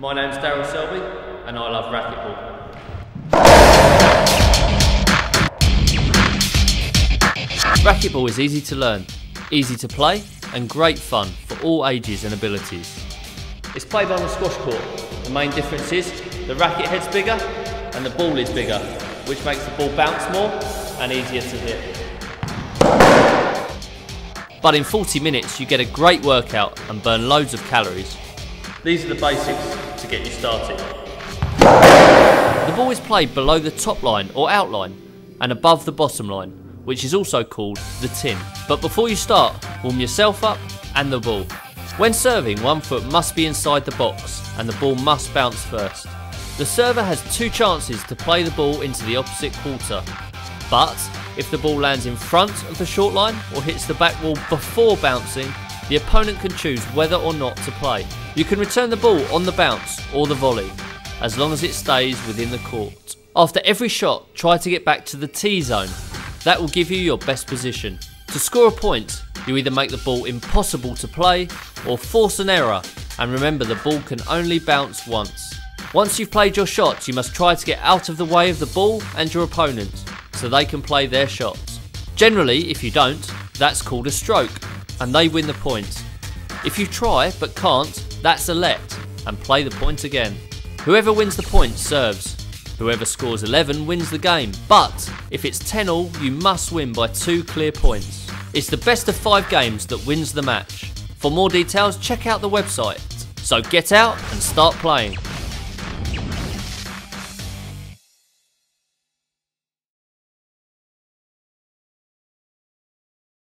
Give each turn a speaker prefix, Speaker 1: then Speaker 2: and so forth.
Speaker 1: My name's Daryl Selby and I love racketball. Racketball is easy to learn, easy to play and great fun for all ages and abilities. It's played on a squash court. The main difference is the racket head's bigger and the ball is bigger, which makes the ball bounce more and easier to hit. But in 40 minutes you get a great workout and burn loads of calories. These are the basics to get you started. The ball is played below the top line or outline and above the bottom line, which is also called the tin. But before you start, warm yourself up and the ball. When serving, one foot must be inside the box and the ball must bounce first. The server has two chances to play the ball into the opposite quarter. But if the ball lands in front of the short line or hits the back wall before bouncing, the opponent can choose whether or not to play. You can return the ball on the bounce or the volley, as long as it stays within the court. After every shot, try to get back to the T zone. That will give you your best position. To score a point, you either make the ball impossible to play or force an error, and remember the ball can only bounce once. Once you've played your shots, you must try to get out of the way of the ball and your opponent, so they can play their shots. Generally, if you don't, that's called a stroke, and they win the point. If you try but can't, that's a let, and play the point again. Whoever wins the point serves. Whoever scores 11 wins the game, but if it's 10 all, you must win by two clear points. It's the best of five games that wins the match. For more details, check out the website. So get out and start playing.